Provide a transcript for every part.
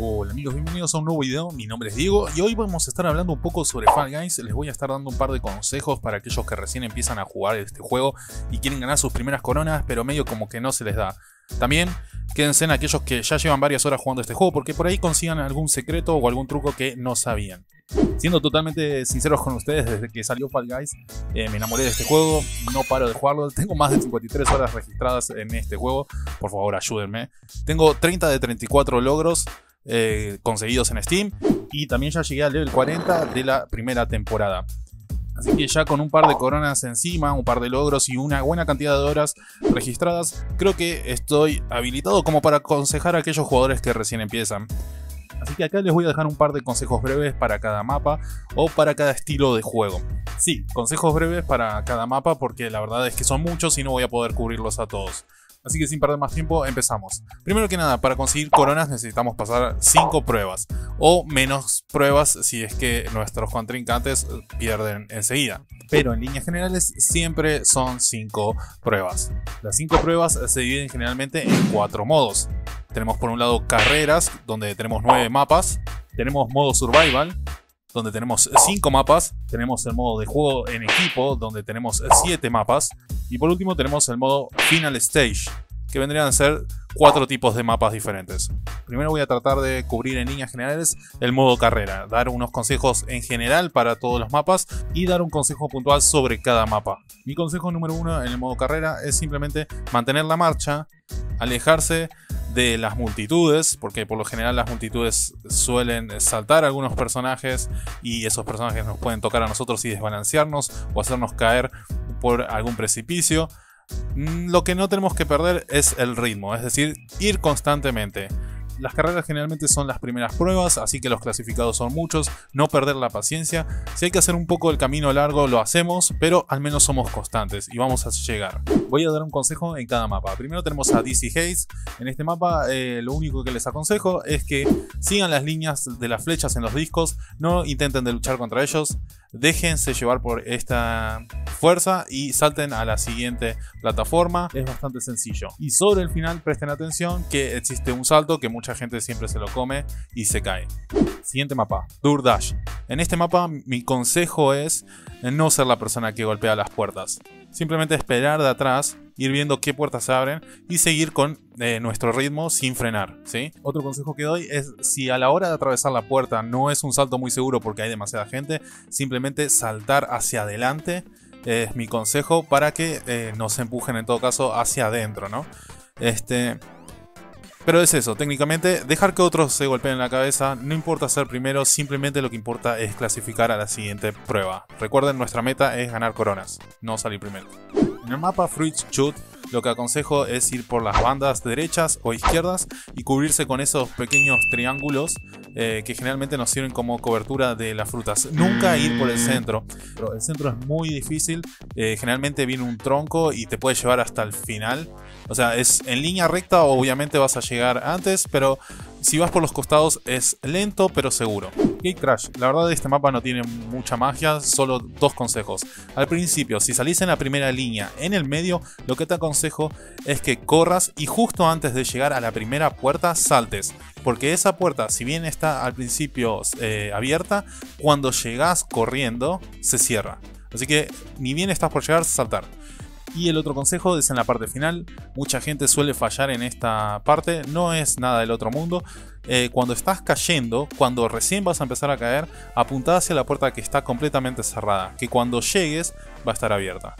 Hola amigos, bienvenidos a un nuevo video, mi nombre es Diego y hoy vamos a estar hablando un poco sobre Fall Guys, les voy a estar dando un par de consejos para aquellos que recién empiezan a jugar este juego y quieren ganar sus primeras coronas pero medio como que no se les da. También quédense en aquellos que ya llevan varias horas jugando este juego porque por ahí consigan algún secreto o algún truco que no sabían. Siendo totalmente sinceros con ustedes, desde que salió Fall Guys eh, me enamoré de este juego, no paro de jugarlo, tengo más de 53 horas registradas en este juego, por favor ayúdenme. Tengo 30 de 34 logros, eh, conseguidos en Steam. Y también ya llegué al level 40 de la primera temporada. Así que ya con un par de coronas encima, un par de logros y una buena cantidad de horas registradas, creo que estoy habilitado como para aconsejar a aquellos jugadores que recién empiezan. Así que acá les voy a dejar un par de consejos breves para cada mapa o para cada estilo de juego. Sí, consejos breves para cada mapa porque la verdad es que son muchos y no voy a poder cubrirlos a todos. Así que sin perder más tiempo, empezamos. Primero que nada, para conseguir coronas necesitamos pasar 5 pruebas, o menos pruebas si es que nuestros contrincantes pierden enseguida. Pero en líneas generales siempre son 5 pruebas. Las 5 pruebas se dividen generalmente en 4 modos. Tenemos por un lado carreras, donde tenemos 9 mapas. Tenemos modo survival, donde tenemos 5 mapas. Tenemos el modo de juego en equipo, donde tenemos 7 mapas. Y por último tenemos el modo Final Stage, que vendrían a ser cuatro tipos de mapas diferentes. Primero voy a tratar de cubrir en líneas generales el modo carrera, dar unos consejos en general para todos los mapas y dar un consejo puntual sobre cada mapa. Mi consejo número uno en el modo carrera es simplemente mantener la marcha, alejarse de las multitudes, porque por lo general las multitudes suelen saltar a algunos personajes y esos personajes nos pueden tocar a nosotros y desbalancearnos o hacernos caer por algún precipicio. Mm, lo que no tenemos que perder es el ritmo, es decir, ir constantemente. Las carreras generalmente son las primeras pruebas, así que los clasificados son muchos, no perder la paciencia. Si hay que hacer un poco el camino largo, lo hacemos, pero al menos somos constantes y vamos a llegar. Voy a dar un consejo en cada mapa. Primero tenemos a DC Haze. En este mapa eh, lo único que les aconsejo es que sigan las líneas de las flechas en los discos, no intenten de luchar contra ellos, déjense llevar por esta fuerza y salten a la siguiente plataforma. Es bastante sencillo. Y sobre el final presten atención que existe un salto que gente siempre se lo come y se cae. Siguiente mapa, Dash. En este mapa mi consejo es no ser la persona que golpea las puertas. Simplemente esperar de atrás, ir viendo qué puertas se abren y seguir con eh, nuestro ritmo sin frenar. ¿sí? Otro consejo que doy es si a la hora de atravesar la puerta no es un salto muy seguro porque hay demasiada gente, simplemente saltar hacia adelante es mi consejo para que eh, nos empujen en todo caso hacia adentro. ¿no? Este, pero es eso, técnicamente, dejar que otros se golpeen la cabeza, no importa ser primero, simplemente lo que importa es clasificar a la siguiente prueba. Recuerden, nuestra meta es ganar coronas, no salir primero. En el mapa Fruits Shoot lo que aconsejo es ir por las bandas derechas o izquierdas y cubrirse con esos pequeños triángulos eh, que generalmente nos sirven como cobertura de las frutas. Nunca ir por el centro, pero el centro es muy difícil. Eh, generalmente viene un tronco y te puede llevar hasta el final. O sea, es en línea recta, obviamente vas a llegar antes, pero si vas por los costados es lento pero seguro. Gate Crash, la verdad este mapa no tiene mucha magia, solo dos consejos. Al principio, si salís en la primera línea, en el medio, lo que te aconsejo es que corras y justo antes de llegar a la primera puerta saltes. Porque esa puerta, si bien está al principio eh, abierta, cuando llegas corriendo se cierra. Así que ni bien estás por llegar, saltar. Y el otro consejo es en la parte final. Mucha gente suele fallar en esta parte. No es nada del otro mundo. Eh, cuando estás cayendo, cuando recién vas a empezar a caer, apunta hacia la puerta que está completamente cerrada. Que cuando llegues va a estar abierta.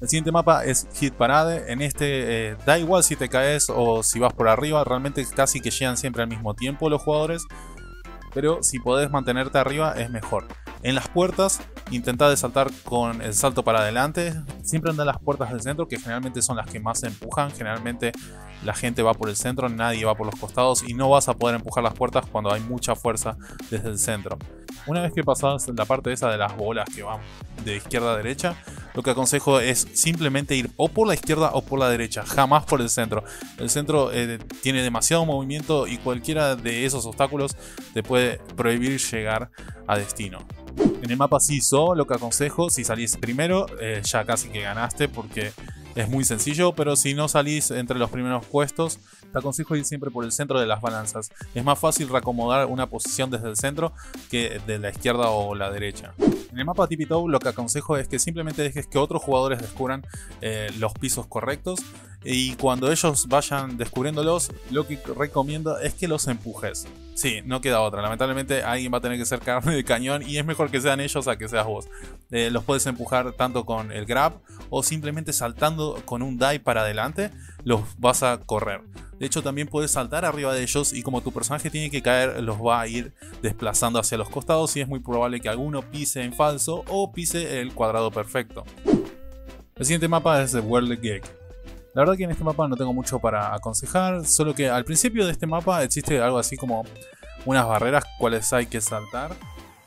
El siguiente mapa es Hit Parade. En este eh, da igual si te caes o si vas por arriba. Realmente casi que llegan siempre al mismo tiempo los jugadores. Pero si podés mantenerte arriba es mejor. En las puertas, intenta de saltar con el salto para adelante. Siempre anda las puertas del centro, que generalmente son las que más se empujan. Generalmente la gente va por el centro, nadie va por los costados y no vas a poder empujar las puertas cuando hay mucha fuerza desde el centro. Una vez que pasas la parte esa de las bolas que van de izquierda a derecha, lo que aconsejo es simplemente ir o por la izquierda o por la derecha, jamás por el centro. El centro eh, tiene demasiado movimiento y cualquiera de esos obstáculos te puede prohibir llegar a destino. En el mapa CISO lo que aconsejo, si salís primero, eh, ya casi que ganaste porque es muy sencillo, pero si no salís entre los primeros puestos, te aconsejo ir siempre por el centro de las balanzas. Es más fácil reacomodar una posición desde el centro que de la izquierda o la derecha. En el mapa Tippy lo que aconsejo es que simplemente dejes que otros jugadores descubran eh, los pisos correctos y cuando ellos vayan descubriéndolos, lo que recomiendo es que los empujes. Sí, no queda otra. Lamentablemente alguien va a tener que ser carne de cañón y es mejor que sean ellos a que seas vos. Eh, los puedes empujar tanto con el grab o simplemente saltando con un dive para adelante, los vas a correr. De hecho, también puedes saltar arriba de ellos y como tu personaje tiene que caer, los va a ir desplazando hacia los costados y es muy probable que alguno pise en falso o pise el cuadrado perfecto. El siguiente mapa es The World Geek. La verdad que en este mapa no tengo mucho para aconsejar, solo que al principio de este mapa existe algo así como unas barreras cuales hay que saltar.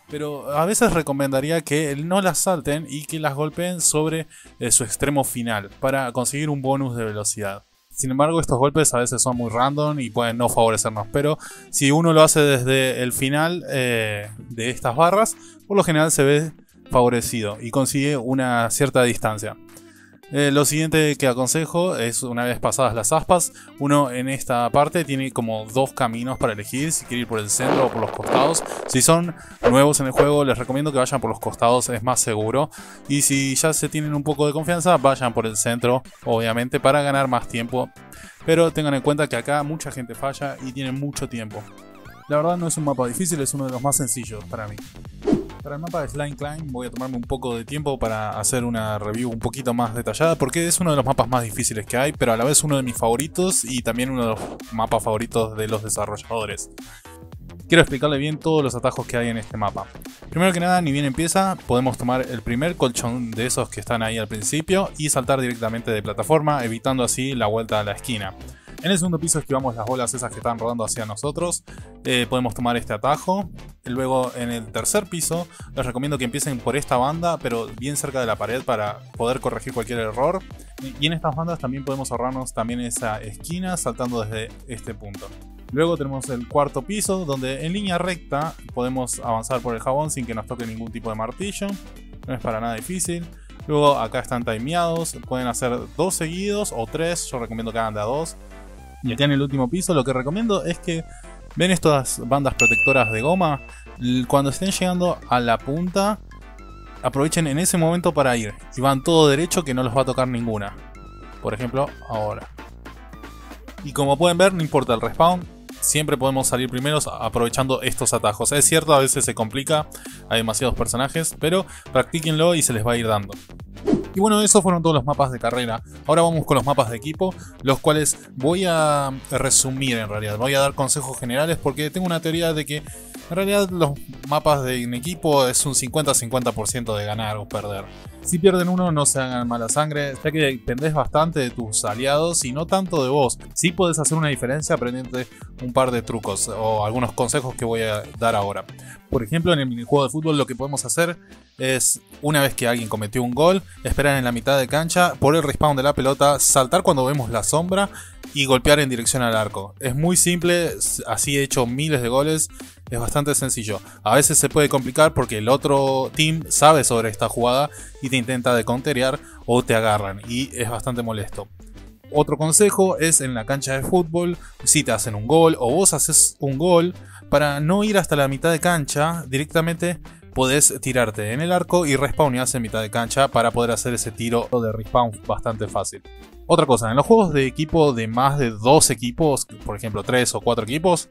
Pero a veces recomendaría que no las salten y que las golpeen sobre eh, su extremo final para conseguir un bonus de velocidad. Sin embargo, estos golpes a veces son muy random y pueden no favorecernos. Pero si uno lo hace desde el final eh, de estas barras, por lo general se ve favorecido y consigue una cierta distancia. Eh, lo siguiente que aconsejo es una vez pasadas las aspas, uno en esta parte tiene como dos caminos para elegir, si quiere ir por el centro o por los costados. Si son nuevos en el juego les recomiendo que vayan por los costados, es más seguro. Y si ya se tienen un poco de confianza, vayan por el centro, obviamente, para ganar más tiempo. Pero tengan en cuenta que acá mucha gente falla y tienen mucho tiempo. La verdad no es un mapa difícil, es uno de los más sencillos para mí. Para el mapa de Slime Climb voy a tomarme un poco de tiempo para hacer una review un poquito más detallada porque es uno de los mapas más difíciles que hay, pero a la vez uno de mis favoritos y también uno de los mapas favoritos de los desarrolladores. Quiero explicarle bien todos los atajos que hay en este mapa. Primero que nada, ni bien empieza, podemos tomar el primer colchón de esos que están ahí al principio y saltar directamente de plataforma, evitando así la vuelta a la esquina. En el segundo piso esquivamos las bolas esas que están rodando hacia nosotros. Eh, podemos tomar este atajo. Luego en el tercer piso les recomiendo que empiecen por esta banda, pero bien cerca de la pared para poder corregir cualquier error. Y en estas bandas también podemos ahorrarnos también esa esquina saltando desde este punto. Luego tenemos el cuarto piso, donde en línea recta podemos avanzar por el jabón sin que nos toque ningún tipo de martillo. No es para nada difícil. Luego acá están timeados, pueden hacer dos seguidos o tres, yo recomiendo que hagan de a dos. Y acá en el último piso lo que recomiendo es que ven estas bandas protectoras de goma. Cuando estén llegando a la punta, aprovechen en ese momento para ir. Y van todo derecho que no los va a tocar ninguna. Por ejemplo, ahora. Y como pueden ver, no importa el respawn, siempre podemos salir primeros aprovechando estos atajos. Es cierto, a veces se complica, hay demasiados personajes, pero practíquenlo y se les va a ir dando. Y bueno, esos fueron todos los mapas de carrera. Ahora vamos con los mapas de equipo, los cuales voy a resumir en realidad. Voy a dar consejos generales porque tengo una teoría de que en realidad los mapas de equipo es un 50-50% de ganar o perder. Si pierden uno, no se hagan mala sangre, ya que dependés bastante de tus aliados y no tanto de vos. Sí puedes hacer una diferencia aprendiendo un par de trucos o algunos consejos que voy a dar ahora. Por ejemplo, en el minijuego de fútbol lo que podemos hacer es, una vez que alguien cometió un gol, esperar en la mitad de cancha, por el respawn de la pelota, saltar cuando vemos la sombra y golpear en dirección al arco. Es muy simple, así he hecho miles de goles, es bastante sencillo. A veces se puede complicar porque el otro team sabe sobre esta jugada y te intenta deconterear o te agarran y es bastante molesto. Otro consejo es en la cancha de fútbol, si te hacen un gol o vos haces un gol, para no ir hasta la mitad de cancha, directamente podés tirarte en el arco y respawnearse en mitad de cancha para poder hacer ese tiro de respawn bastante fácil. Otra cosa, en los juegos de equipo de más de dos equipos, por ejemplo tres o cuatro equipos,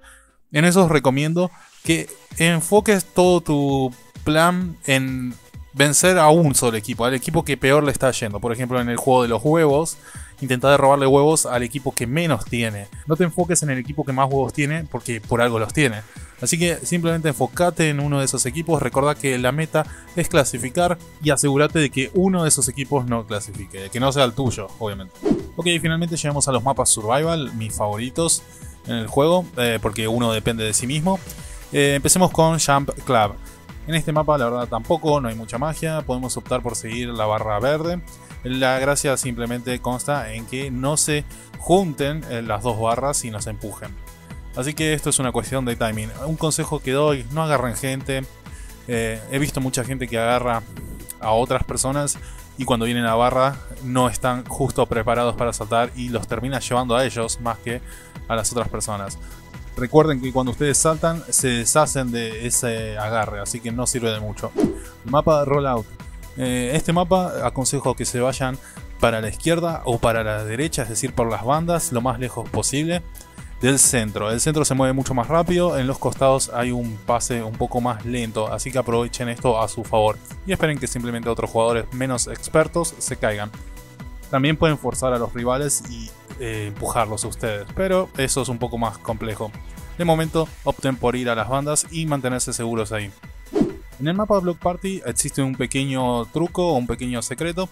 en esos recomiendo que enfoques todo tu plan en vencer a un solo equipo, al equipo que peor le está yendo. Por ejemplo, en el juego de los huevos, intenta robarle huevos al equipo que menos tiene. No te enfoques en el equipo que más huevos tiene, porque por algo los tiene. Así que simplemente enfócate en uno de esos equipos, recuerda que la meta es clasificar y asegúrate de que uno de esos equipos no clasifique, que no sea el tuyo, obviamente. Ok, finalmente llegamos a los mapas survival, mis favoritos en el juego, eh, porque uno depende de sí mismo. Eh, empecemos con Jump Club. En este mapa la verdad tampoco, no hay mucha magia, podemos optar por seguir la barra verde. La gracia simplemente consta en que no se junten eh, las dos barras y no se empujen. Así que esto es una cuestión de timing. Un consejo que doy, no agarren gente. Eh, he visto mucha gente que agarra a otras personas y cuando viene la barra no están justo preparados para saltar y los termina llevando a ellos más que a las otras personas. Recuerden que cuando ustedes saltan se deshacen de ese agarre, así que no sirve de mucho. Mapa Rollout. Eh, este mapa aconsejo que se vayan para la izquierda o para la derecha, es decir, por las bandas, lo más lejos posible del centro. El centro se mueve mucho más rápido, en los costados hay un pase un poco más lento, así que aprovechen esto a su favor y esperen que simplemente otros jugadores menos expertos se caigan. También pueden forzar a los rivales y eh, empujarlos a ustedes, pero eso es un poco más complejo. De momento, opten por ir a las bandas y mantenerse seguros ahí. En el mapa Block Party existe un pequeño truco o un pequeño secreto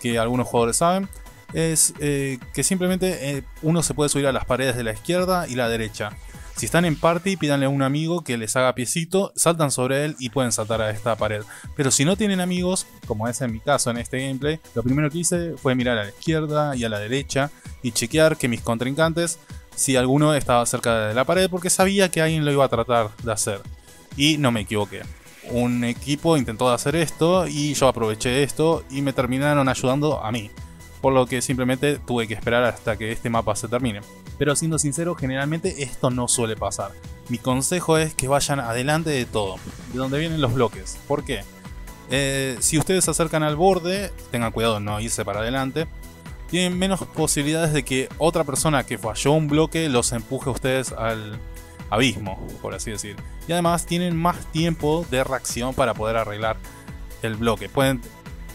que algunos jugadores saben. Es eh, que simplemente eh, uno se puede subir a las paredes de la izquierda y la derecha. Si están en party, pídanle a un amigo que les haga piecito, saltan sobre él y pueden saltar a esta pared. Pero si no tienen amigos, como es en mi caso en este gameplay, lo primero que hice fue mirar a la izquierda y a la derecha y chequear que mis contrincantes, si alguno estaba cerca de la pared, porque sabía que alguien lo iba a tratar de hacer. Y no me equivoqué. Un equipo intentó hacer esto y yo aproveché esto y me terminaron ayudando a mí por lo que simplemente tuve que esperar hasta que este mapa se termine. Pero siendo sincero, generalmente esto no suele pasar. Mi consejo es que vayan adelante de todo, de donde vienen los bloques. ¿Por qué? Eh, si ustedes se acercan al borde, tengan cuidado en no irse para adelante, tienen menos posibilidades de que otra persona que falló un bloque los empuje a ustedes al abismo, por así decir. Y además tienen más tiempo de reacción para poder arreglar el bloque. Pueden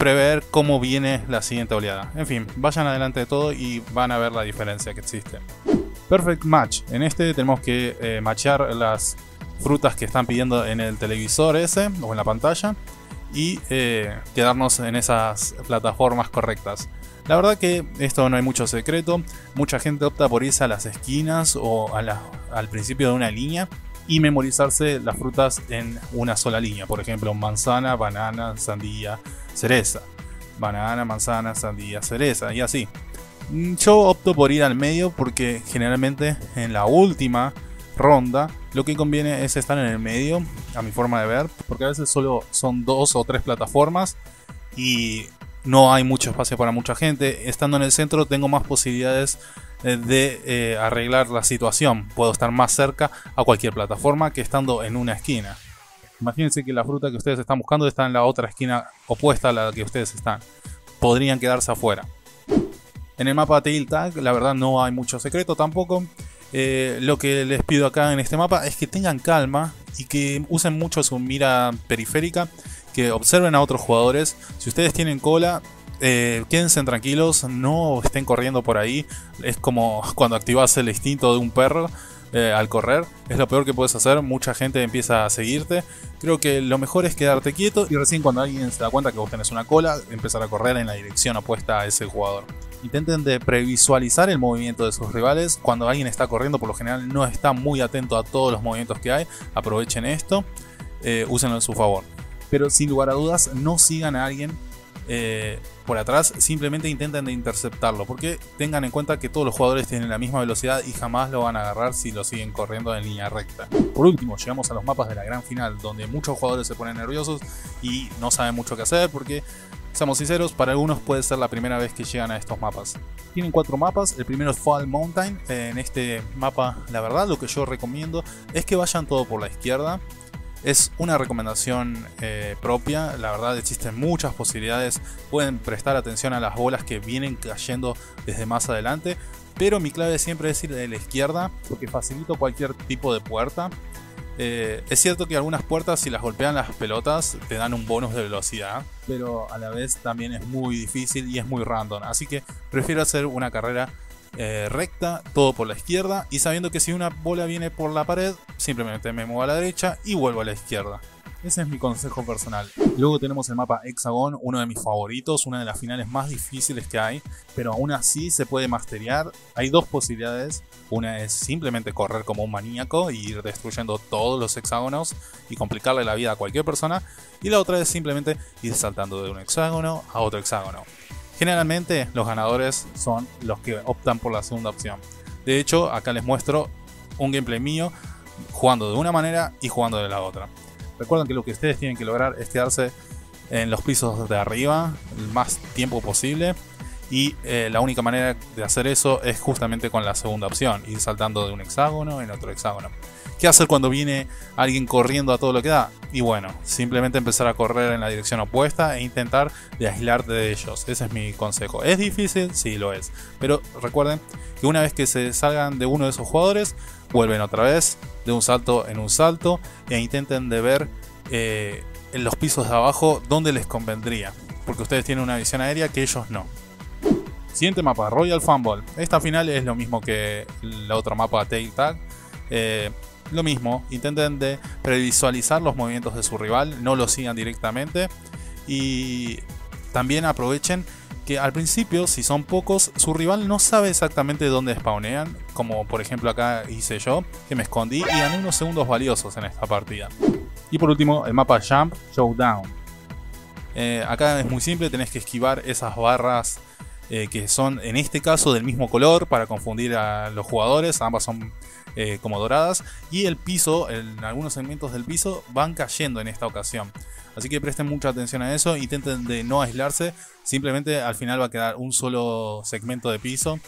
prever cómo viene la siguiente oleada. En fin, vayan adelante de todo y van a ver la diferencia que existe. Perfect Match. En este tenemos que eh, matchar las frutas que están pidiendo en el televisor ese o en la pantalla y eh, quedarnos en esas plataformas correctas. La verdad que esto no hay mucho secreto, mucha gente opta por irse a las esquinas o al principio de una línea y memorizarse las frutas en una sola línea, por ejemplo manzana, banana, sandía, cereza. Banana, manzana, sandía, cereza y así. Mm, yo opto por ir al medio porque generalmente en la última ronda lo que conviene es estar en el medio, a mi forma de ver, porque a veces solo son dos o tres plataformas y no hay mucho espacio para mucha gente. Estando en el centro tengo más posibilidades eh, de eh, arreglar la situación. Puedo estar más cerca a cualquier plataforma que estando en una esquina. Imagínense que la fruta que ustedes están buscando está en la otra esquina opuesta a la que ustedes están. Podrían quedarse afuera. En el mapa Tail Tag, la verdad no hay mucho secreto tampoco. Eh, lo que les pido acá en este mapa es que tengan calma y que usen mucho su mira periférica, que observen a otros jugadores. Si ustedes tienen cola, eh, quédense tranquilos, no estén corriendo por ahí. Es como cuando activas el instinto de un perro. Eh, al correr. Es lo peor que puedes hacer. Mucha gente empieza a seguirte. Creo que lo mejor es quedarte quieto y recién cuando alguien se da cuenta que vos tenés una cola, empezar a correr en la dirección opuesta a ese jugador. Intenten de previsualizar el movimiento de sus rivales. Cuando alguien está corriendo, por lo general no está muy atento a todos los movimientos que hay. Aprovechen esto, eh, úsenlo en su favor. Pero sin lugar a dudas, no sigan a alguien eh, por atrás, simplemente intenten de interceptarlo, porque tengan en cuenta que todos los jugadores tienen la misma velocidad y jamás lo van a agarrar si lo siguen corriendo en línea recta. Por último, llegamos a los mapas de la gran final, donde muchos jugadores se ponen nerviosos y no saben mucho qué hacer, porque, seamos sinceros, para algunos puede ser la primera vez que llegan a estos mapas. Tienen cuatro mapas, el primero es Fall Mountain, en este mapa, la verdad, lo que yo recomiendo es que vayan todo por la izquierda, es una recomendación eh, propia, la verdad existen muchas posibilidades, pueden prestar atención a las bolas que vienen cayendo desde más adelante, pero mi clave siempre es ir de la izquierda porque facilito cualquier tipo de puerta. Eh, es cierto que algunas puertas si las golpean las pelotas te dan un bonus de velocidad, pero a la vez también es muy difícil y es muy random, así que prefiero hacer una carrera eh, recta, todo por la izquierda y sabiendo que si una bola viene por la pared, simplemente me muevo a la derecha y vuelvo a la izquierda. Ese es mi consejo personal. Luego tenemos el mapa Hexagon, uno de mis favoritos, una de las finales más difíciles que hay, pero aún así se puede masterear. Hay dos posibilidades. Una es simplemente correr como un maníaco y ir destruyendo todos los hexágonos y complicarle la vida a cualquier persona. Y la otra es simplemente ir saltando de un hexágono a otro hexágono. Generalmente los ganadores son los que optan por la segunda opción. De hecho, acá les muestro un gameplay mío jugando de una manera y jugando de la otra. Recuerden que lo que ustedes tienen que lograr es quedarse en los pisos de arriba el más tiempo posible. Y eh, la única manera de hacer eso es justamente con la segunda opción, ir saltando de un hexágono en otro hexágono. ¿Qué hacer cuando viene alguien corriendo a todo lo que da? Y bueno, simplemente empezar a correr en la dirección opuesta e intentar de aislarte de ellos. Ese es mi consejo. ¿Es difícil? Sí, lo es. Pero recuerden que una vez que se salgan de uno de esos jugadores, vuelven otra vez de un salto en un salto e intenten de ver eh, en los pisos de abajo dónde les convendría. Porque ustedes tienen una visión aérea que ellos no. Siguiente mapa, Royal Fumble. Esta final es lo mismo que la otra mapa, Tail Tag. Eh, lo mismo, intenten de previsualizar los movimientos de su rival, no lo sigan directamente y también aprovechen que al principio, si son pocos, su rival no sabe exactamente dónde spawnean, como por ejemplo acá hice yo, que me escondí y gané unos segundos valiosos en esta partida. Y por último, el mapa Jump Showdown. Eh, acá es muy simple, tenés que esquivar esas barras eh, que son en este caso del mismo color para confundir a los jugadores, ambas son eh, como doradas y el piso, en algunos segmentos del piso van cayendo en esta ocasión. Así que presten mucha atención a eso, intenten de no aislarse, simplemente al final va a quedar un solo segmento de piso.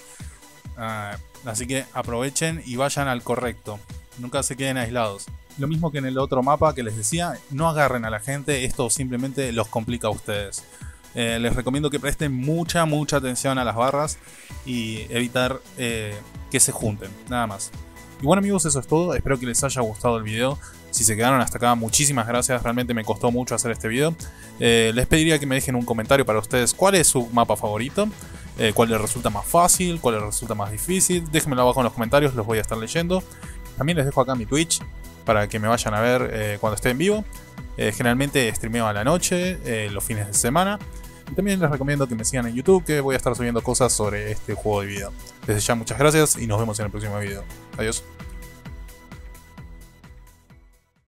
Ah, así que aprovechen y vayan al correcto, nunca se queden aislados. Lo mismo que en el otro mapa que les decía, no agarren a la gente, esto simplemente los complica a ustedes. Eh, les recomiendo que presten mucha, mucha atención a las barras y evitar eh, que se junten, nada más. Y bueno amigos, eso es todo, espero que les haya gustado el video. Si se quedaron hasta acá, muchísimas gracias, realmente me costó mucho hacer este video. Eh, les pediría que me dejen un comentario para ustedes cuál es su mapa favorito, cuál les resulta más fácil, cuál les resulta más difícil. Déjenmelo abajo en los comentarios, los voy a estar leyendo. También les dejo acá mi Twitch para que me vayan a ver cuando esté en vivo. generalmente streameo a la noche, los fines de semana. También les recomiendo que me sigan en YouTube, que voy a estar subiendo cosas sobre este juego de vida. Desde ya muchas gracias y nos vemos en el próximo video. Adiós.